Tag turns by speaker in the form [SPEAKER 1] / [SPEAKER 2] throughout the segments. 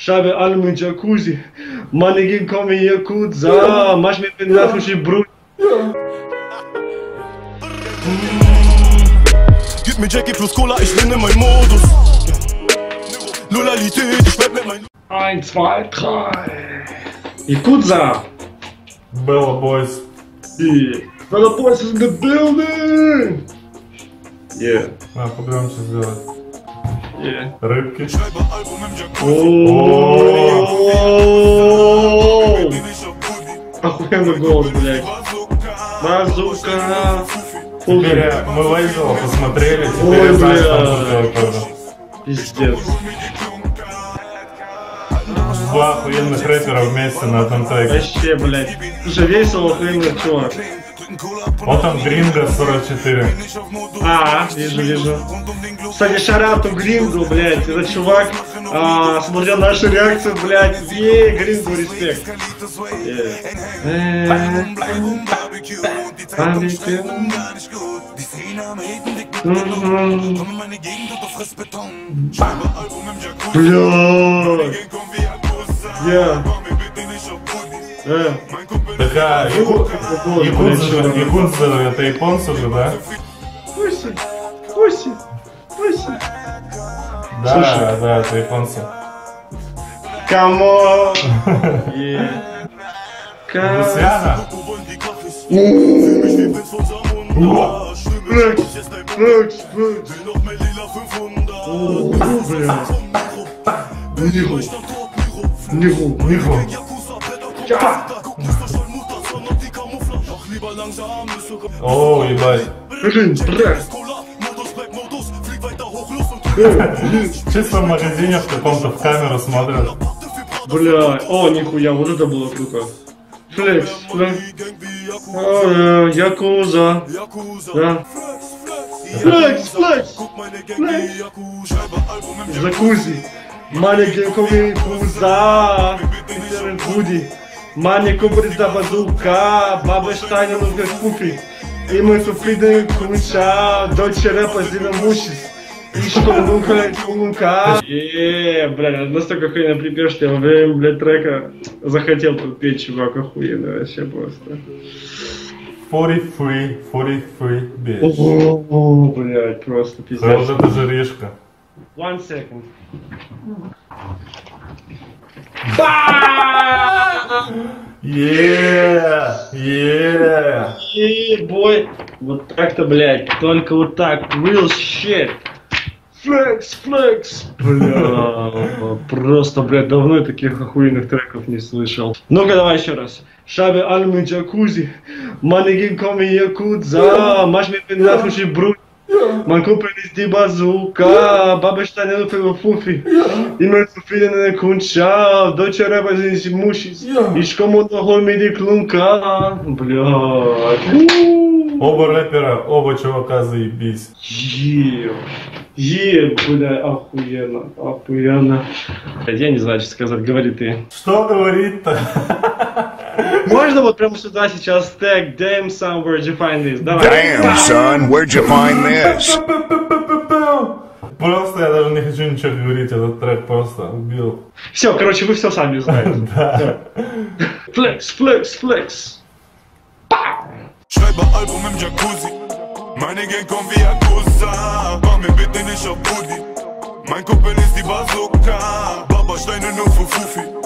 [SPEAKER 1] Schreibe allem in Jacuzzi. Meine gehen kommen hier gut. So, mach mir den Nervig Brut.
[SPEAKER 2] Gib mir Jackie plus Cola, ich bin in meinem Modus. Loyalität, ich bleib mit meinem.
[SPEAKER 1] 1, 2, 3. Yakuza.
[SPEAKER 3] Белла Бойс.
[SPEAKER 1] Yeah. Brother Boys is in the building. Yeah.
[SPEAKER 3] А, погромче сделать.
[SPEAKER 1] Yeah.
[SPEAKER 3] Рыбки.
[SPEAKER 1] Охуенный голос, блядь. Базука.
[SPEAKER 3] Теперь мы Вейзела посмотрели, теперь что тоже.
[SPEAKER 1] Пиздец.
[SPEAKER 3] Два охуенных рэпера вместе на одном треке.
[SPEAKER 1] Вообще, блядь. Слушай, весело, охуенный чувак.
[SPEAKER 3] Вот там Гринго 44.
[SPEAKER 1] А, вижу, вижу. Кстати, шарату Грингу, блядь, этот чувак а, смотрел нашу реакцию, блядь, ей, Грингу, респект. Э, Барбекю. Мгм. Блядь. Я.
[SPEAKER 3] Такая Якудза, Якудза это японцы же, да?
[SPEAKER 1] Pussy, pussy, pussy.
[SPEAKER 3] Да,
[SPEAKER 1] Слушай.
[SPEAKER 3] да, это японцы.
[SPEAKER 1] Come on.
[SPEAKER 3] Luciano?
[SPEAKER 1] Flex, flex, flex. О, бля. Ниху. Ниху.
[SPEAKER 3] Ниху. О, ебать. Чисто в магазине в каком-то в камеру смотрят.
[SPEAKER 1] Бля. О, нихуя, вот это было круто. Флекс, флекс. Э, Якуза. Да. Флекс, флекс. Закузи. Маленький куза. Питер Буди. Мане кубрит за базука. Баба Штайна ну как пуфи. И мы суфриды куча. Дочь рэпа мушис. И что ну-ка, ну-ка. Еее, бля, настолько охуенно припев, что я во время, блядь, трека захотел тут петь, чувак, охуенно вообще просто.
[SPEAKER 3] 43, 43 bitch.
[SPEAKER 1] О, блядь, просто
[SPEAKER 3] Да вот
[SPEAKER 1] пиздец.
[SPEAKER 3] это жиришка.
[SPEAKER 1] One second.
[SPEAKER 3] Yeah, yeah.
[SPEAKER 1] Бой. Вот так-то, блядь, только вот так. Real shit. Флекс, флекс. Бля, просто, блядь, давно я таких охуенных треков не слышал. Ну-ка, давай еще раз. Шабе альмы джакузи, манегин коми якудза, маш ми пендафуши Man kuppelis di bazooka, Baba Steine no pelo fufi. E não é concha, Deutsche Rapper sind mushis. Ich komme noch hol mir die Klunka. Блядь.
[SPEAKER 3] Оба рэпера, оба чувака заебись.
[SPEAKER 1] Е, е, бля, охуенно, охуенно. Я не знаю, что сказать, говори ты.
[SPEAKER 3] Что говорить-то?
[SPEAKER 1] Можно вот прямо сюда сейчас тег damn son, where'd you find this? Давай.
[SPEAKER 4] Damn, son, where'd you find this?
[SPEAKER 3] Просто я даже не хочу ничего говорить, этот трек просто убил.
[SPEAKER 1] Все, короче, вы все сами знаете.
[SPEAKER 3] Да.
[SPEAKER 1] Флекс, флекс, флекс.
[SPEAKER 2] Schreibe Album im Jacuzzi. Meine Gang kommt wie Yakuza. Mach mir bitte nicht auf Booty. Mein Kumpel ist die Bazooka. Baba Steine nur für Fufi.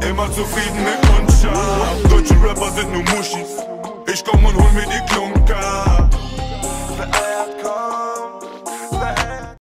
[SPEAKER 2] Immer zufrieden mit Kundschaft. Deutsche Rapper sind nur